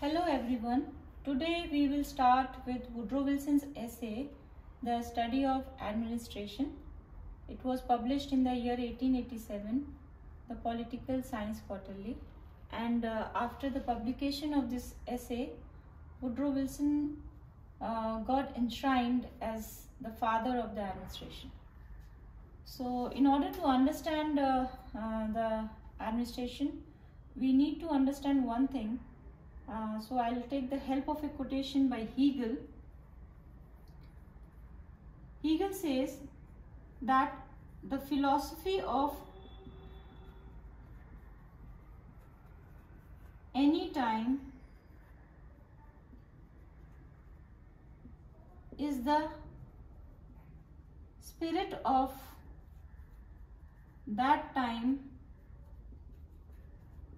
Hello everyone. Today we will start with Woodrow Wilson's essay, The Study of Administration. It was published in the year 1887, the Political Science Quarterly. And uh, after the publication of this essay, Woodrow Wilson uh, got enshrined as the father of the administration. So, in order to understand uh, uh, the administration, we need to understand one thing. Uh, so, I'll take the help of a quotation by Hegel. Hegel says that the philosophy of any time is the spirit of that time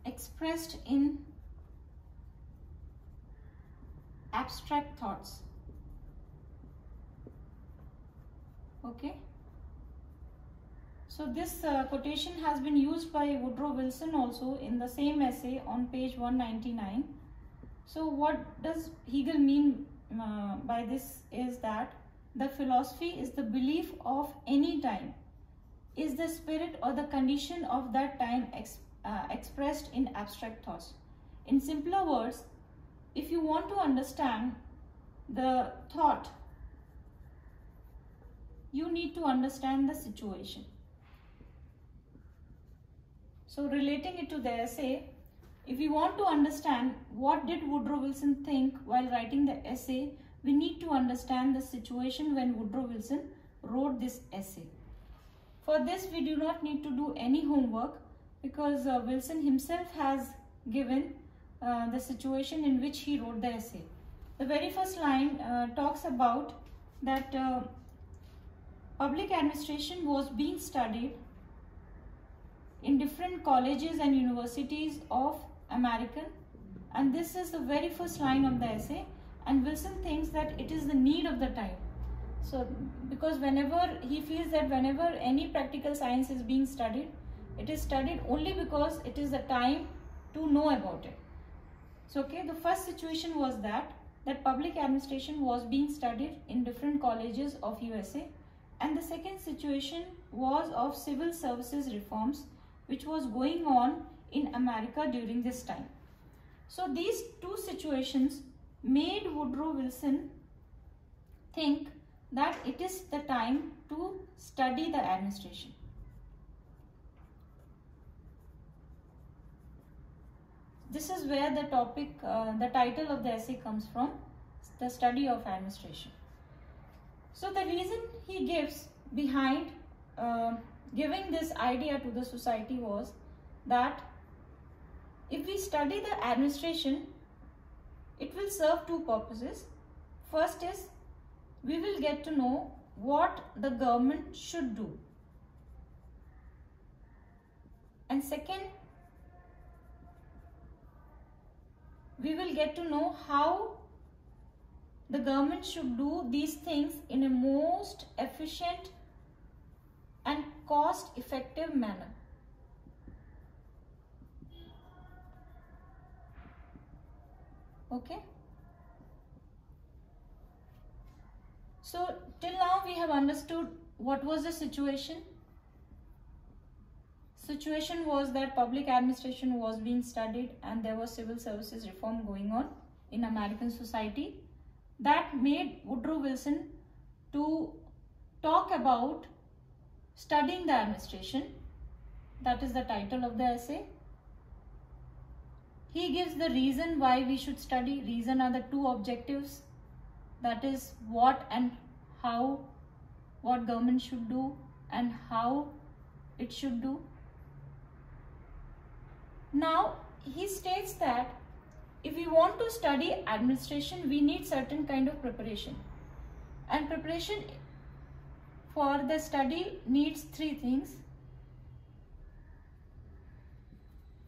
expressed in abstract thoughts. Okay. So this uh, quotation has been used by Woodrow Wilson also in the same essay on page 199 so what does Hegel mean uh, by this is that the philosophy is the belief of any time. Is the spirit or the condition of that time ex uh, expressed in abstract thoughts? In simpler words if you want to understand the thought you need to understand the situation so relating it to the essay if we want to understand what did Woodrow Wilson think while writing the essay, we need to understand the situation when Woodrow Wilson wrote this essay. For this, we do not need to do any homework because uh, Wilson himself has given uh, the situation in which he wrote the essay. The very first line uh, talks about that uh, public administration was being studied in different colleges and universities of American and this is the very first line of the essay and Wilson thinks that it is the need of the time. So because whenever he feels that whenever any practical science is being studied, it is studied only because it is the time to know about it. So okay, the first situation was that that public administration was being studied in different colleges of USA and the second situation was of civil services reforms which was going on in America during this time. So these two situations made Woodrow Wilson think that it is the time to study the administration. This is where the topic, uh, the title of the essay comes from, the study of administration. So the reason he gives behind uh, giving this idea to the society was that if we study the administration, it will serve two purposes. First is we will get to know what the government should do. And second, we will get to know how the government should do these things in a most efficient and cost effective manner. okay so till now we have understood what was the situation situation was that public administration was being studied and there was civil services reform going on in American society that made Woodrow Wilson to talk about studying the administration that is the title of the essay he gives the reason why we should study. Reason are the two objectives. That is what and how, what government should do and how it should do. Now, he states that if we want to study administration, we need certain kind of preparation. And preparation for the study needs three things.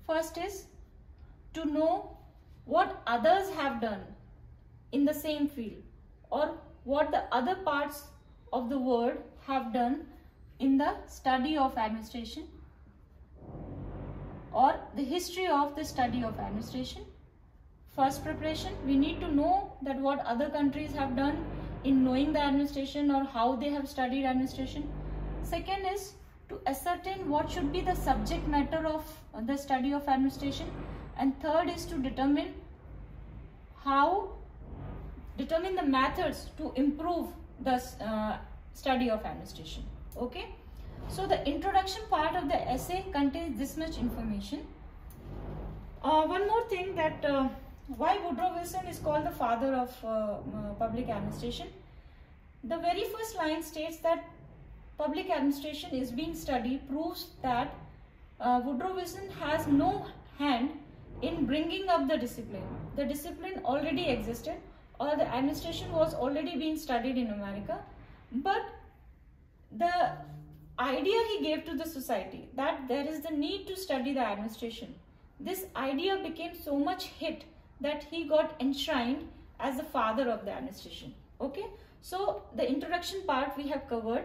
First is to know what others have done in the same field or what the other parts of the world have done in the study of administration or the history of the study of administration. first preparation we need to know that what other countries have done in knowing the administration or how they have studied administration. Second is to ascertain what should be the subject matter of the study of administration. And third is to determine how determine the methods to improve the uh, study of administration. Okay so the introduction part of the essay contains this much information. Uh, one more thing that uh, why Woodrow Wilson is called the father of uh, public administration. The very first line states that public administration is being studied proves that uh, Woodrow Wilson has no hand in bringing up the discipline. The discipline already existed or the administration was already being studied in America. But the idea he gave to the society that there is the need to study the administration. This idea became so much hit that he got enshrined as the father of the administration. Okay, so the introduction part we have covered.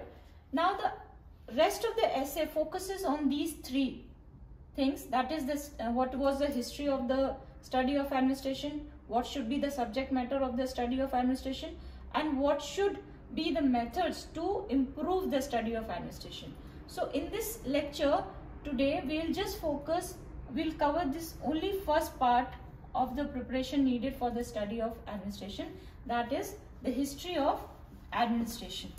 Now the rest of the essay focuses on these three things. That is this uh, what was the history of the study of administration, what should be the subject matter of the study of administration, and what should be the methods to improve the study of administration. So in this lecture today we'll just focus, we'll cover this only first part of the preparation needed for the study of administration that is the history of administration.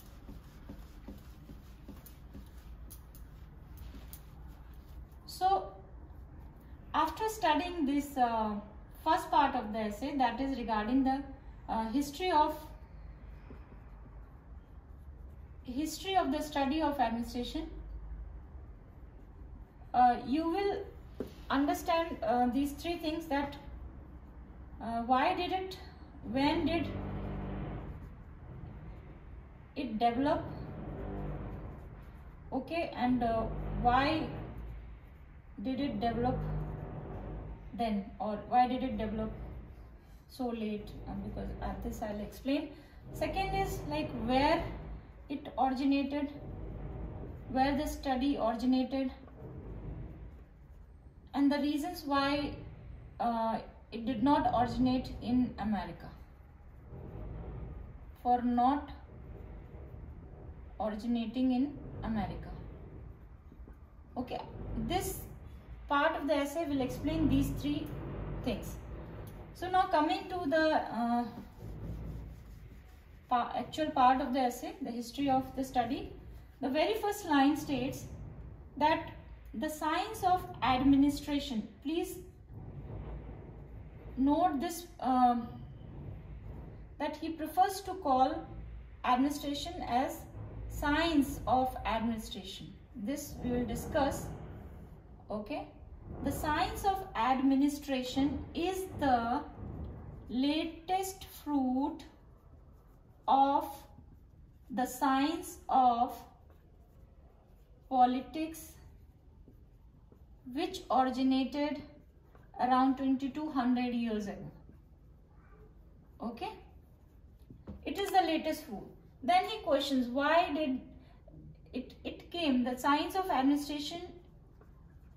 So after studying this uh, first part of the essay that is regarding the uh, history of history of the study of administration uh, you will understand uh, these three things that uh, why did it when did it develop okay and uh, why did it develop then or why did it develop so late uh, because at this I'll explain. Second is like where it originated where the study originated and the reasons why uh, it did not originate in America. For not originating in America. Okay this part of the essay will explain these three things. So now coming to the uh, actual part of the essay the history of the study the very first line states that the science of administration please note this um, that he prefers to call administration as science of administration. This we will discuss okay? The science of administration is the latest fruit of the science of politics which originated around 2200 years ago. Okay? It is the latest fruit then he questions why did it it came? The science of administration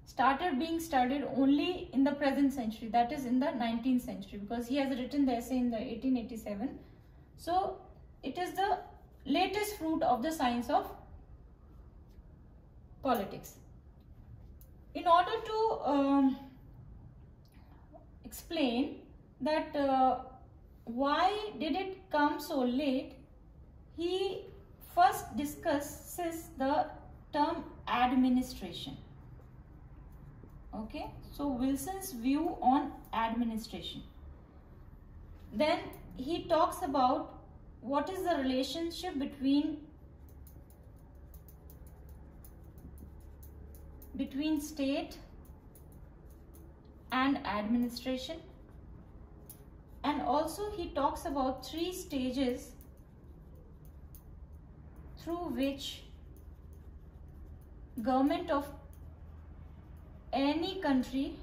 started being studied only in the present century that is in the 19th century because he has written the essay in the 1887 so it is the latest fruit of the science of politics. In order to um, explain that uh, why did it come so late he first discusses the term administration. Okay? So wilson's view on administration. Then he talks about what is the relationship between between state and administration? And also he talks about three stages through which government of any country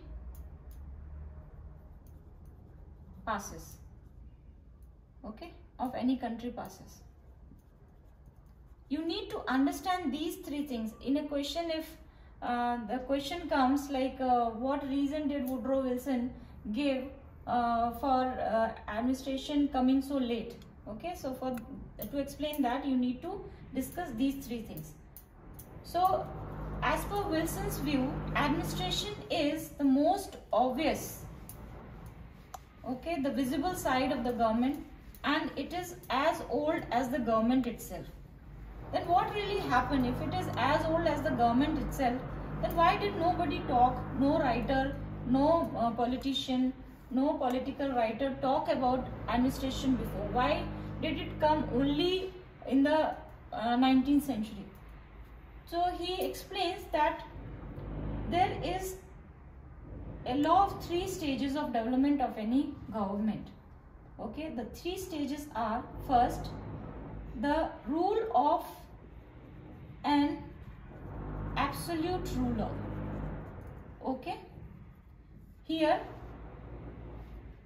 passes. Okay of any country passes. You need to understand these three things. In a question if uh, the question comes like uh, what reason did Woodrow Wilson give uh, for uh, administration coming so late? Okay so for to explain that you need to discuss these three things. So as per wilson's view administration is the most obvious okay the visible side of the government and it is as old as the government itself. Then what really happened? If it is as old as the government itself then why did nobody talk no writer no uh, politician no political writer talk about administration before? Why did it come only in the uh, 19th century? So he explains that there is a law of three stages of development of any government okay the three stages are first the rule of an absolute ruler. Okay? Here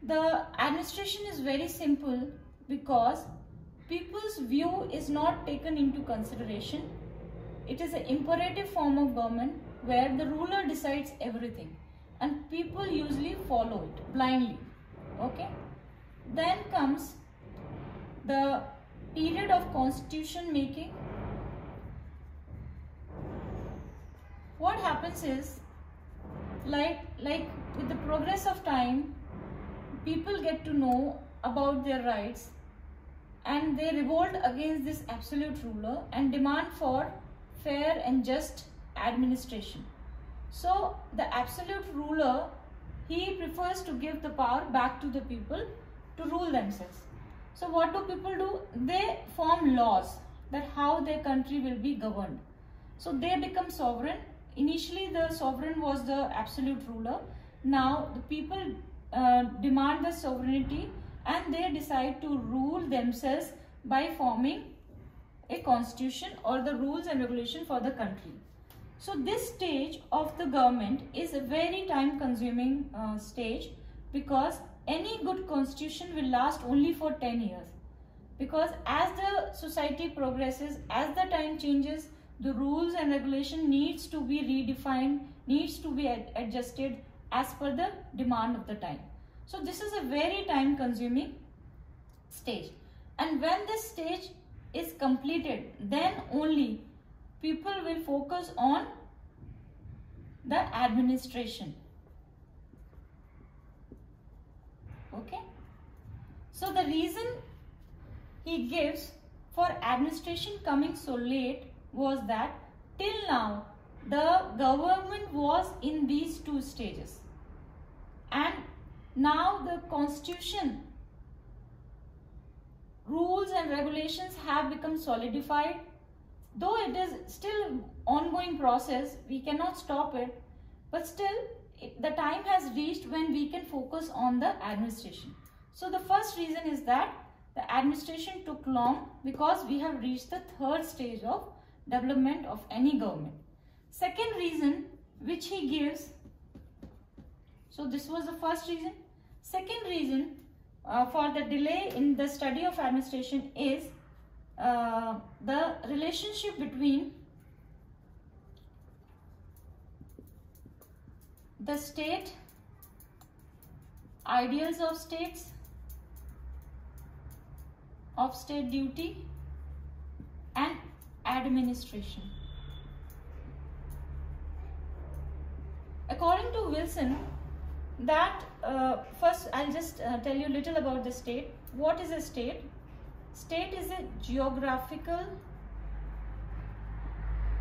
the administration is very simple because people's view is not taken into consideration. It is an imperative form of government where the ruler decides everything and people usually follow it blindly. Okay then comes the period of constitution making. What happens is like like with the progress of time people get to know about their rights and they revolt against this absolute ruler and demand for fair and just administration. So the absolute ruler, he prefers to give the power back to the people to rule themselves. So what do people do? They form laws that how their country will be governed. So they become sovereign. Initially the sovereign was the absolute ruler. Now the people uh, demand the sovereignty and they decide to rule themselves by forming a constitution or the rules and regulation for the country. So this stage of the government is a very time consuming uh, stage because any good constitution will last only for 10 years. Because as the society progresses, as the time changes, the rules and regulation needs to be redefined, needs to be ad adjusted as per the demand of the time. So this is a very time consuming stage. And when this stage is completed, then only people will focus on the administration. Okay. So the reason he gives for administration coming so late was that till now the government was in these two stages. And now the constitution rules and regulations have become solidified. Though it is still ongoing process we cannot stop it. But still the time has reached when we can focus on the administration. So the first reason is that the administration took long because we have reached the third stage of development of any government. Second reason which he gives so this was the first reason. Second reason uh, for the delay in the study of administration is uh, the relationship between the state, ideals of states, of state duty and administration. According to Wilson, that uh, first I'll just uh, tell you little about the state. What is a state? State is a geographical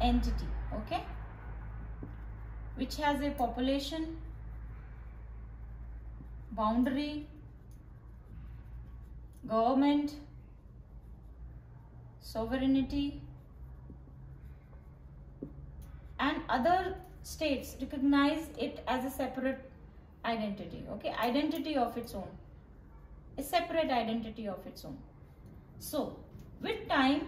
entity, okay, which has a population, boundary, government, sovereignty, and other states recognize it as a separate identity, okay, identity of its own, a separate identity of its own. So, with time,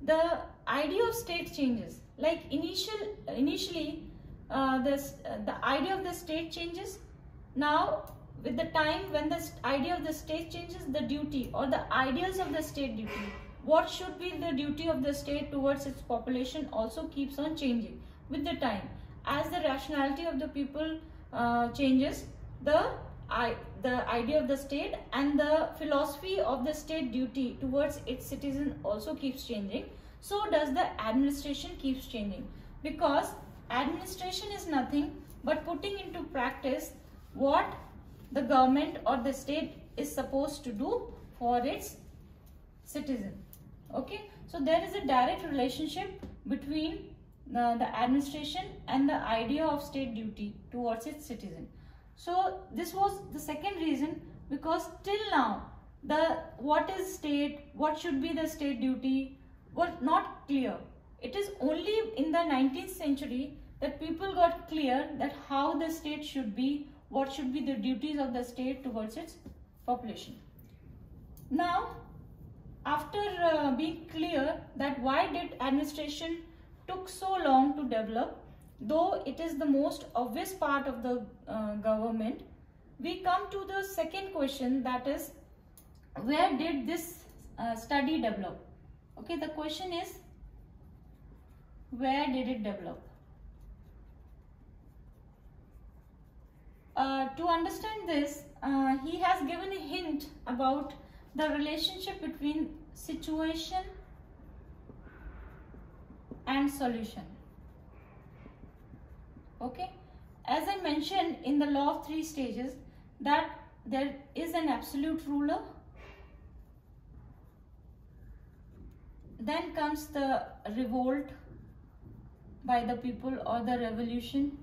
the idea of state changes. Like initial, initially, uh, this uh, the idea of the state changes. Now, with the time when the idea of the state changes, the duty or the ideals of the state duty, what should be the duty of the state towards its population also keeps on changing with the time. As the rationality of the people uh, changes, the I, the idea of the state and the philosophy of the state duty towards its citizen also keeps changing. So does the administration keeps changing because administration is nothing but putting into practice what the government or the state is supposed to do for its citizen. Okay, so there is a direct relationship between the, the administration and the idea of state duty towards its citizen. So this was the second reason because till now the what is state, what should be the state duty was not clear. It is only in the 19th century that people got clear that how the state should be, what should be the duties of the state towards its population. Now, after uh, being clear that why did administration took so long to develop, though it is the most obvious part of the uh, government, we come to the second question that is, where did this uh, study develop? Okay, the question is, where did it develop? Uh, to understand this, uh, he has given a hint about the relationship between situation and solution. Okay, as I mentioned in the law of three stages that there is an absolute ruler, then comes the revolt by the people or the revolution,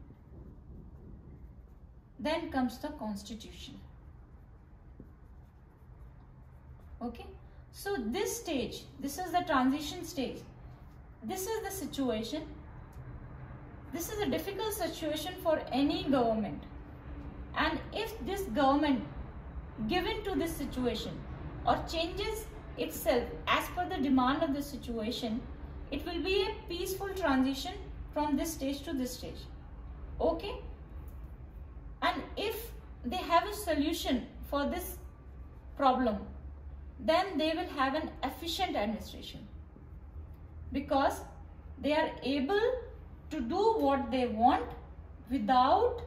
then comes the constitution. Okay, so this stage, this is the transition stage this is the situation. This is a difficult situation for any government. And if this government given to this situation or changes itself as per the demand of the situation, it will be a peaceful transition from this stage to this stage. Okay? They have a solution for this problem, then they will have an efficient administration. Because they are able to do what they want without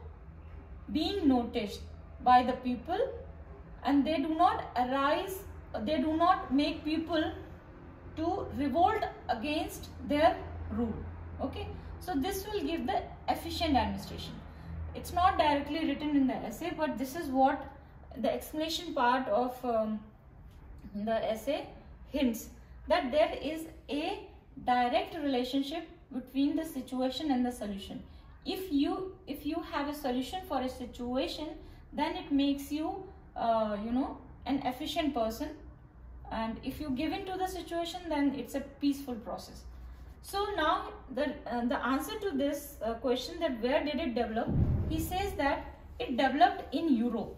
being noticed by the people and they do not arise they do not make people to revolt against their rule. Okay? So this will give the efficient administration it's not directly written in the essay but this is what the explanation part of um, the essay hints that there is a direct relationship between the situation and the solution. If you if you have a solution for a situation then it makes you uh, you know an efficient person. And if you give in to the situation then it's a peaceful process so now the uh, the answer to this uh, question that where did it develop he says that it developed in europe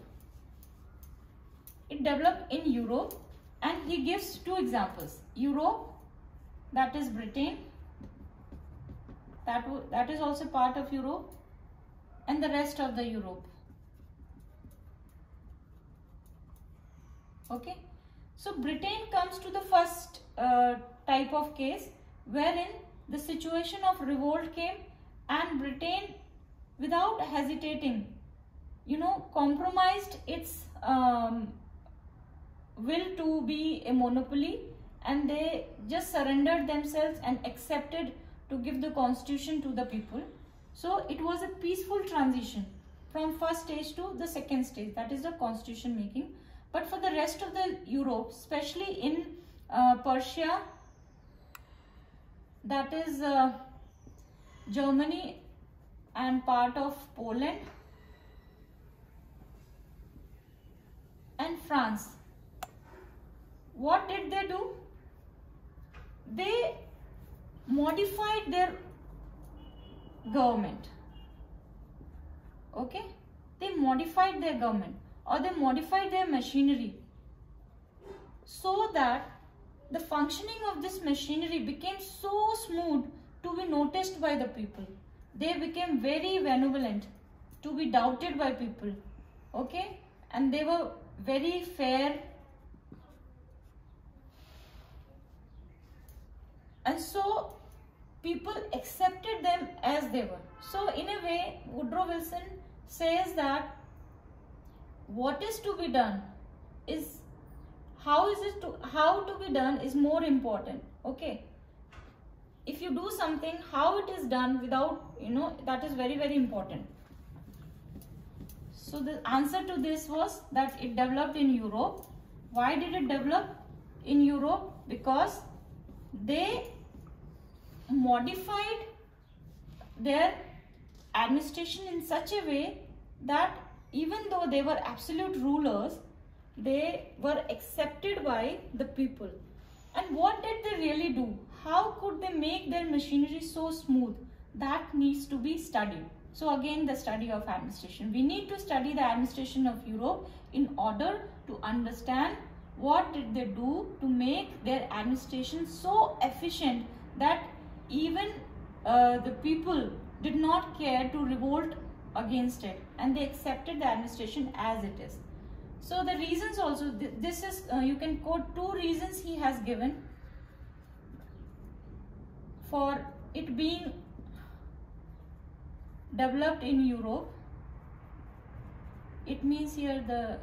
it developed in europe and he gives two examples europe that is Britain that, that is also part of Europe and the rest of the Europe. Okay. So Britain comes to the first uh, type of case wherein the situation of revolt came and Britain without hesitating you know compromised its um, will to be a monopoly and they just surrendered themselves and accepted to give the constitution to the people. So it was a peaceful transition from first stage to the second stage that is the constitution making. But for the rest of the Europe, especially in uh, Prussia, that is uh, Germany and part of Poland and France. What did they do? they modified their government okay they modified their government or they modified their machinery so that the functioning of this machinery became so smooth to be noticed by the people. They became very benevolent to be doubted by people okay? And they were very fair. And so people accepted them as they were. So in a way, Woodrow Wilson says that what is to be done is how is it to how to be done is more important okay? If you do something how it is done without you know that is very very important. So the answer to this was that it developed in europe. Why did it develop in europe? Because they modified their administration in such a way that even though they were absolute rulers, they were accepted by the people. And what did they really do? How could they make their machinery so smooth? That needs to be studied. So again, the study of administration. We need to study the administration of Europe in order to understand what did they do to make their administration so efficient that even uh, the people did not care to revolt against it and they accepted the administration as it is. So the reasons also, this is, uh, you can quote two reasons he has given for it being developed in Europe. It means here the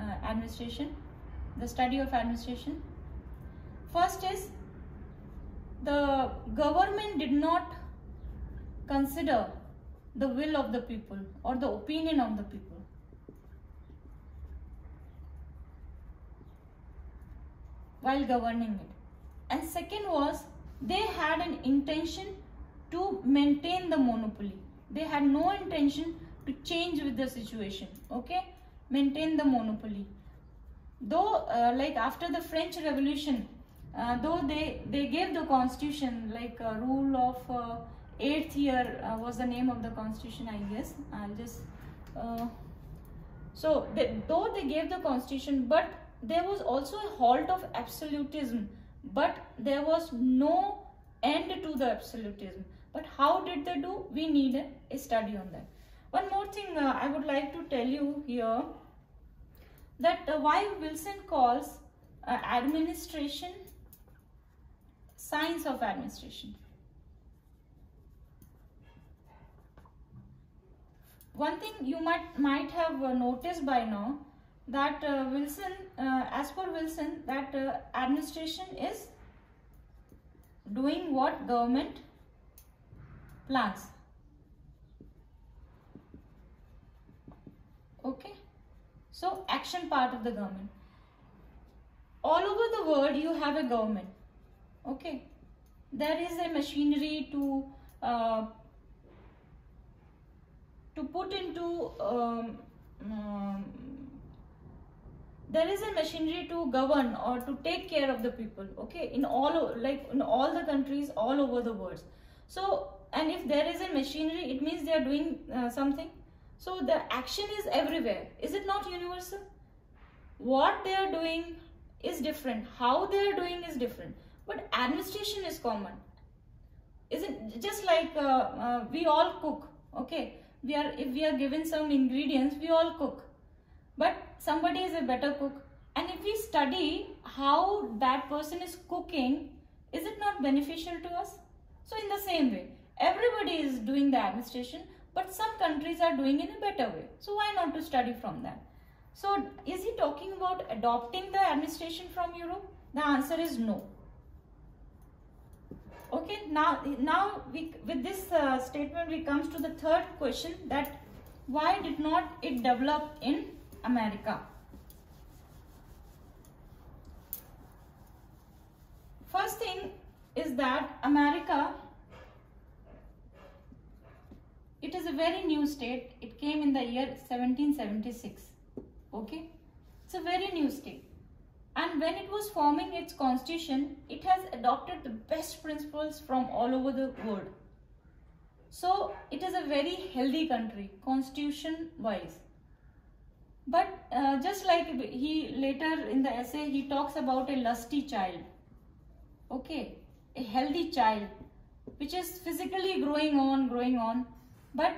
uh, administration, the study of administration. First is the government did not consider the will of the people or the opinion of the people. While governing it. And second was they had an intention to maintain the monopoly. They had no intention to change with the situation. Okay, maintain the monopoly. Though, uh, like after the French Revolution, uh, though they they gave the constitution like a rule of uh, eighth year uh, was the name of the constitution i guess i'll just uh, so they, though they gave the constitution but there was also a halt of absolutism but there was no end to the absolutism. But how did they do? We need a, study on that. One more thing uh, i would like to tell you here that uh, why wilson calls uh, administration science of administration. One thing you might might have uh, noticed by now that uh, Wilson, uh, as per Wilson, that uh, administration is doing what government plans. Okay, so action part of the government. All over the world, you have a government. Okay, there is a machinery to uh, to put into um, um, there is a machinery to govern or to take care of the people okay in all like in all the countries all over the world. So and if there is a machinery it means they are doing uh, something. So the action is everywhere. Is it not universal? What they are doing is different. How they are doing is different. But administration is common. Is it just like uh, uh, we all cook okay. We are if we are given some ingredients we all cook but somebody is a better cook. And if we study how that person is cooking is it not beneficial to us? So in the same way everybody is doing the administration but some countries are doing in a better way. So why not to study from that? So is he talking about adopting the administration from europe? The answer is no. Okay now now we with this uh, statement we comes to the third question that why did not it develop in america. First thing is that america it is a very new state. It came in the year 1776 okay? It's a very new state. And when it was forming its constitution, it has adopted the best principles from all over the world. So it is a very healthy country, constitution wise. But uh, just like he later in the essay, he talks about a lusty child. Okay, a healthy child, which is physically growing on, growing on. But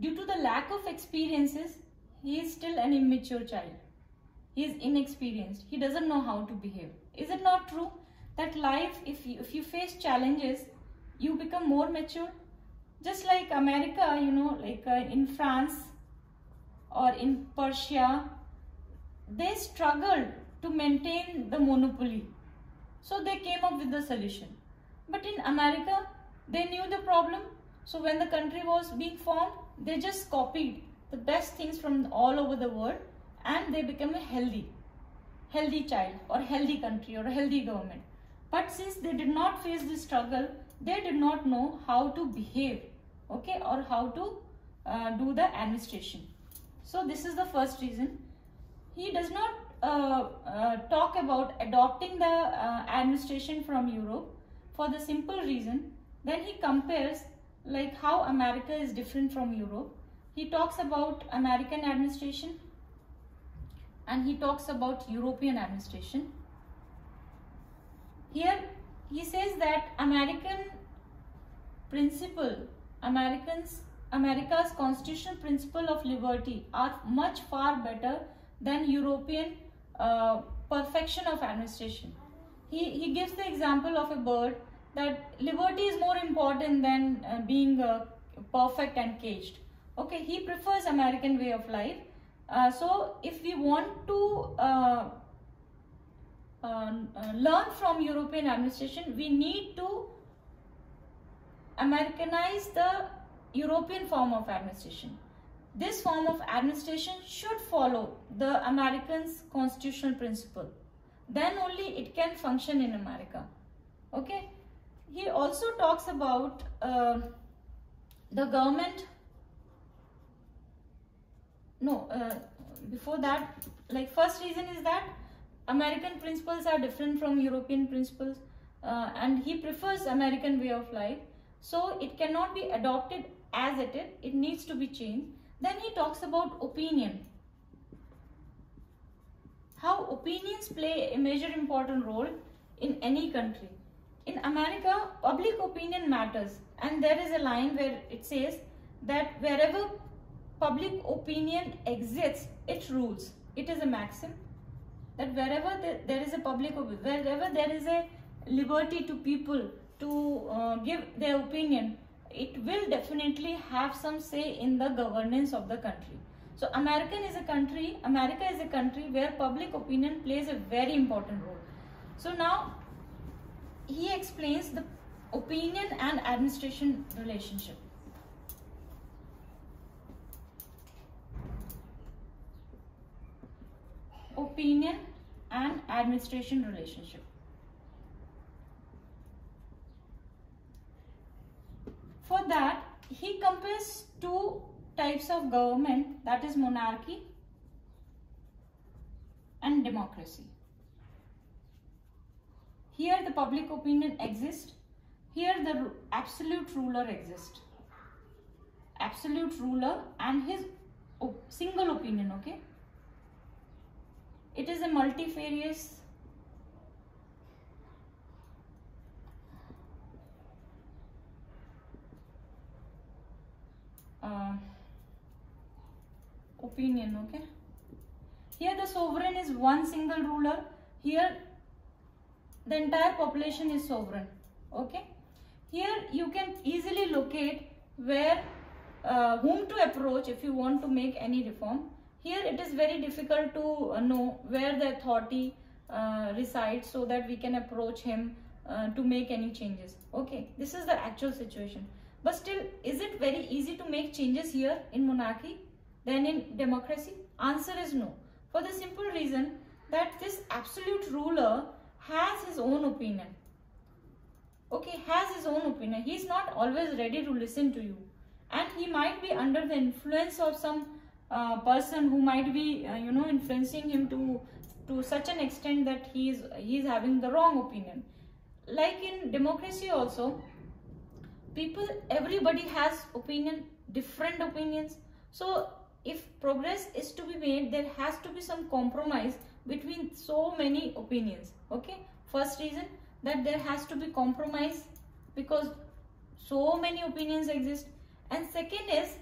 due to the lack of experiences, he is still an immature child. He is inexperienced. He doesn't know how to behave. Is it not true that life if you, if you face challenges you become more mature? Just like america you know like uh, in france or in Prussia, they struggled to maintain the monopoly. So they came up with the solution. But in America, they knew the problem. So when the country was being formed, they just copied the best things from all over the world and they became a healthy, healthy child or healthy country or a healthy government. But since they did not face this struggle, they did not know how to behave, okay, or how to uh, do the administration. So this is the first reason. He does not uh, uh, talk about adopting the uh, administration from Europe for the simple reason then he compares like how America is different from Europe. He talks about American administration and he talks about European administration. Here he says that American principle, Americans, America's constitutional principle of liberty are much far better than European uh, perfection of administration. He, he gives the example of a bird that liberty is more important than uh, being uh, perfect and caged. Okay, he prefers American way of life. Uh, so if we want to uh, uh, learn from European administration, we need to Americanize the European form of administration. This form of administration should follow the Americans constitutional principle. Then only it can function in America. Okay he also talks about uh, the government no uh, before that like first reason is that american principles are different from european principles uh, and he prefers american way of life so it cannot be adopted as it is it needs to be changed then he talks about opinion how opinions play a major important role in any country in America, public opinion matters. And there is a line where it says that wherever public opinion exists, it rules. It is a maxim that wherever there is a public, wherever there is a liberty to people to uh, give their opinion, it will definitely have some say in the governance of the country. So American is a country, America is a country where public opinion plays a very important role. So now he explains the opinion and administration relationship. Opinion and administration relationship. For that, he compares two types of government that is monarchy and democracy. Here the public opinion exists. Here the absolute ruler exists. Absolute ruler and his single opinion, okay? It is a multifarious uh, opinion, okay? Here the sovereign is one single ruler. Here the entire population is sovereign okay here you can easily locate where uh, whom to approach if you want to make any reform here it is very difficult to uh, know where the authority uh, resides so that we can approach him uh, to make any changes okay this is the actual situation but still is it very easy to make changes here in monarchy than in democracy answer is no for the simple reason that this absolute ruler has his own opinion. Okay, has his own opinion. He's not always ready to listen to you. And he might be under the influence of some uh, person who might be, uh, you know, influencing him to to such an extent that he is he is having the wrong opinion. Like in democracy also, people, everybody has opinion, different opinions. So if progress is to be made, there has to be some compromise between so many opinions okay? First reason that there has to be compromise because so many opinions exist. And second is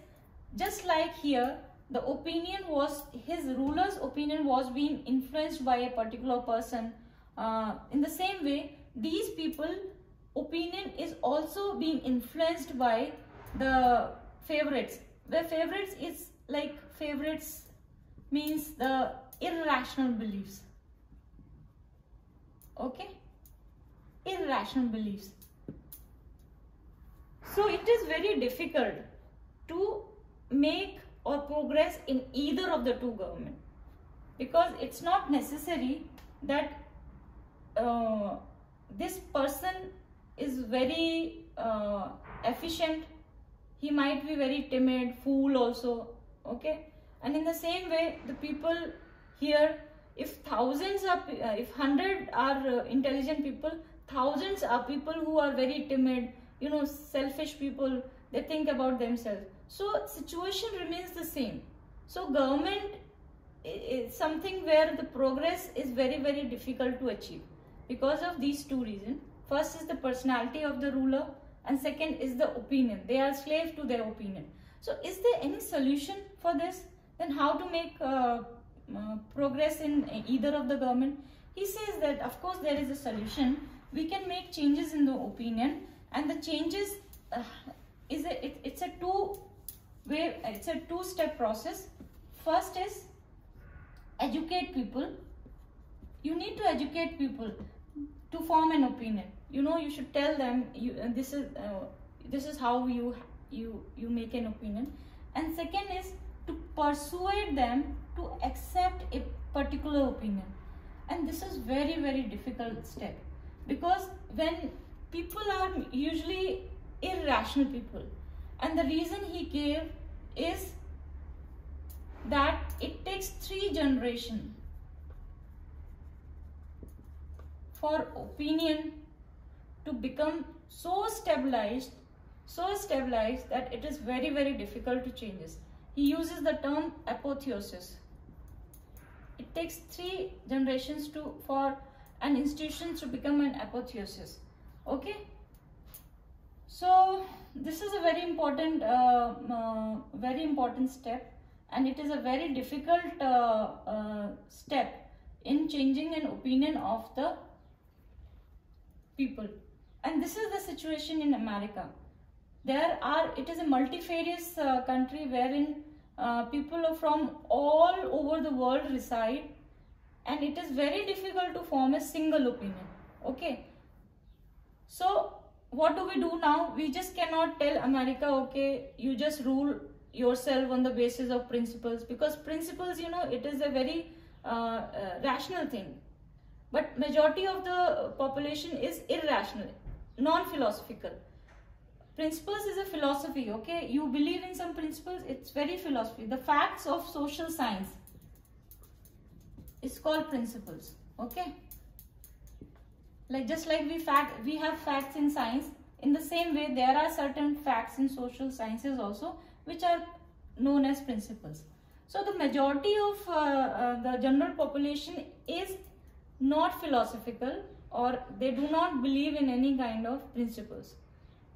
just like here the opinion was his ruler's opinion was being influenced by a particular person. Uh, in the same way these people opinion is also being influenced by the favorites the favorites is like favorites means the irrational beliefs. Okay? Irrational beliefs. So it is very difficult to make or progress in either of the two government because it's not necessary that uh, this person is very uh, efficient he might be very timid fool also okay? And in the same way the people here if thousands are uh, if 100 are uh, intelligent people thousands are people who are very timid you know selfish people they think about themselves. So situation remains the same. So government is something where the progress is very very difficult to achieve because of these two reasons first is the personality of the ruler and second is the opinion. They are slave to their opinion. So is there any solution for this? Then how to make uh, uh, progress in either of the government? He says that of course there is a solution. We can make changes in the opinion and the changes uh, is a it, it's a two way it's a two step process. First is educate people. You need to educate people to form an opinion you know you should tell them you uh, this is uh, this is how you you you make an opinion. And second is to persuade them to accept a particular opinion. And this is very very difficult step. Because when people are usually irrational people and the reason he gave is that it takes three generations for opinion to become so stabilized so stabilized that it is very very difficult to change this. He uses the term apotheosis. It takes three generations to for an institution to become an apotheosis. Okay. So this is a very important, uh, uh, very important step, and it is a very difficult uh, uh step in changing an opinion of the people. And this is the situation in America. There are, it is a multifarious uh, country wherein uh, people from all over the world reside and it is very difficult to form a single opinion. Okay. So what do we do now? We just cannot tell America, okay, you just rule yourself on the basis of principles because principles, you know, it is a very uh, uh, rational thing. But majority of the population is irrational non-philosophical. Principles is a philosophy, okay? You believe in some principles, it's very philosophy. The facts of social science is called principles, okay? Like just like we fact we have facts in science, in the same way there are certain facts in social sciences also which are known as principles. So the majority of uh, uh, the general population is not philosophical or they do not believe in any kind of principles.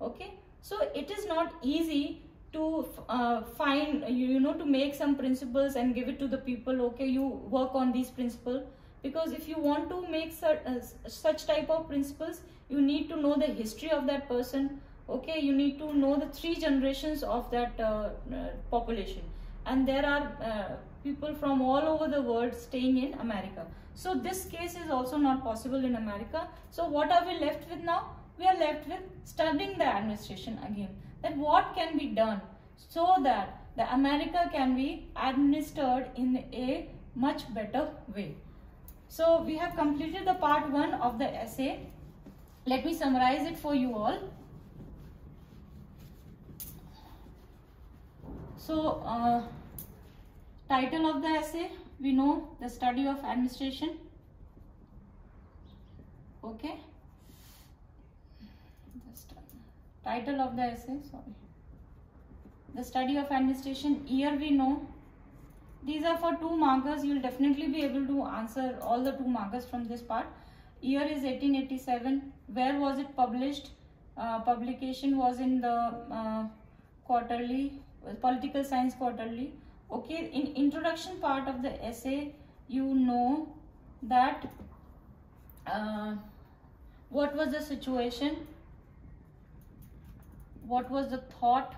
Okay? So it is not easy to uh, find you, know to make some principles and give it to the people okay you work on these principles. Because if you want to make such, uh, such type of principles you need to know the history of that person okay? You need to know the three generations of that uh, uh population. And there are uh, people from all over the world staying in America. So this case is also not possible in America. So what are we left with now? We are left with studying the administration again. That what can be done so that the America can be administered in a much better way. So we have completed the part 1 of the essay. Let me summarize it for you all. So uh, Title of the essay, we know the study of administration. Okay. Title of the essay, sorry. The study of administration, year we know. These are for two markers. You will definitely be able to answer all the two markers from this part. Year is 1887. Where was it published? Uh, publication was in the uh, quarterly, political science quarterly okay in introduction part of the essay you know that uh, what was the situation? What was the thought?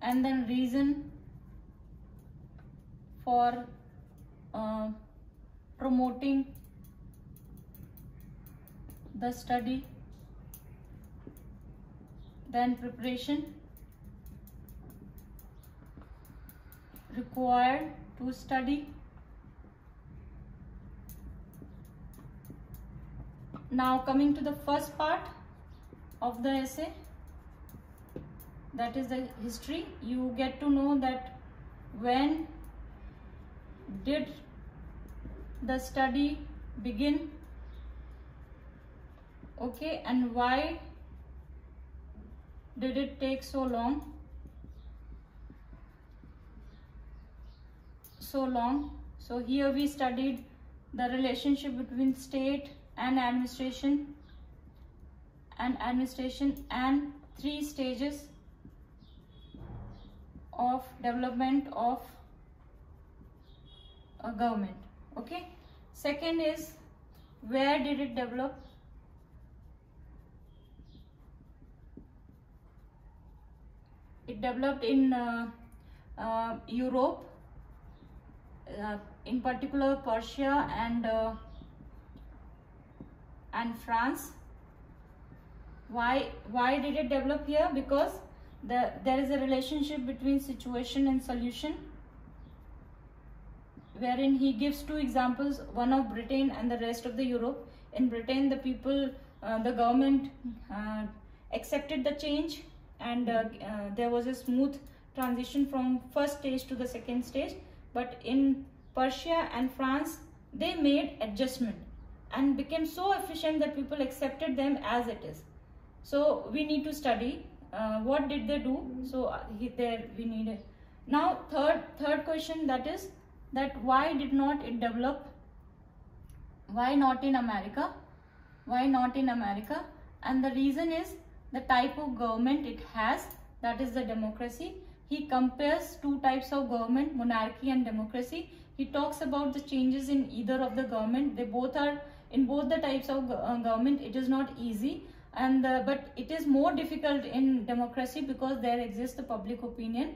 And then reason for uh, promoting the study then preparation required to study. Now coming to the first part of the essay that is the history. You get to know that when did the study begin? Okay and why did it take so long so long. So here we studied the relationship between state and administration and administration and three stages of development of a government. Okay? Second is where did it develop? It developed in uh, uh, Europe uh, in particular Prussia and uh, and France. Why why did it develop here? Because the there is a relationship between situation and solution wherein he gives two examples one of Britain and the rest of the Europe. In Britain the people uh, the government uh, accepted the change and uh, uh, there was a smooth transition from first stage to the second stage but in Prussia and France they made adjustment and became so efficient that people accepted them as it is. So we need to study uh, what did they do? So uh, he, there we need it now third third question that is that why did not it develop? Why not in america? Why not in america? And the reason is the type of government it has that is the democracy he compares two types of government monarchy and democracy. He talks about the changes in either of the government. They both are in both the types of uh, government it is not easy. And uh, but it is more difficult in democracy because there exists the public opinion.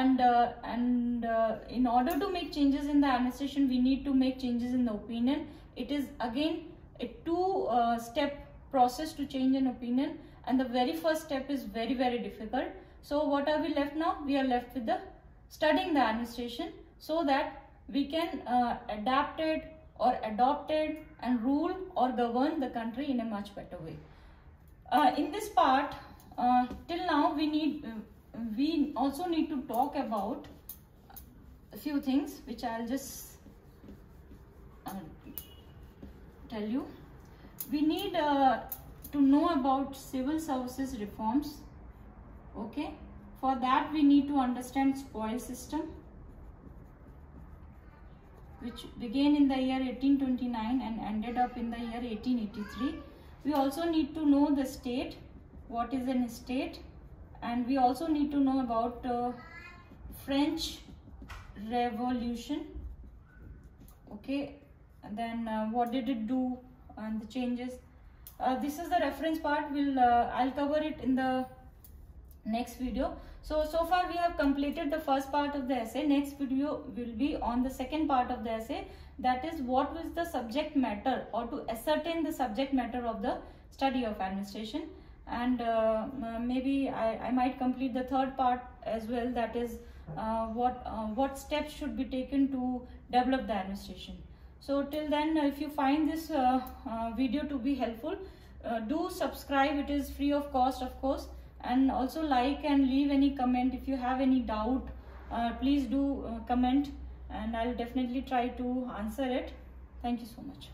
And uh, and uh, in order to make changes in the administration we need to make changes in the opinion. It is again a two uh, step process to change an opinion. And the very first step is very very difficult so what are we left now? We are left with the studying the administration so that we can uh, adapt it or adopt it and rule or govern the country in a much better way. Uh, in this part uh, till now we need uh, we also need to talk about a few things which I'll just uh, tell you. We need uh, to know about civil services reforms okay? For that we need to understand spoil system which began in the year 1829 and ended up in the year 1883 we also need to know the state what is an state and we also need to know about uh, French Revolution. Okay? And then uh, what did it do and the changes? Uh, this is the reference part. Will uh, I'll cover it in the next video. So so far we have completed the first part of the essay. Next video will be on the second part of the essay. That is what was the subject matter or to ascertain the subject matter of the study of administration? And uh, maybe I, I might complete the third part as well. That is uh, what uh, what steps should be taken to develop the administration. So till then if you find this uh, uh, video to be helpful uh, do subscribe. It is free of cost of course and also like and leave any comment if you have any doubt uh, please do uh, comment and I'll definitely try to answer it. Thank you so much.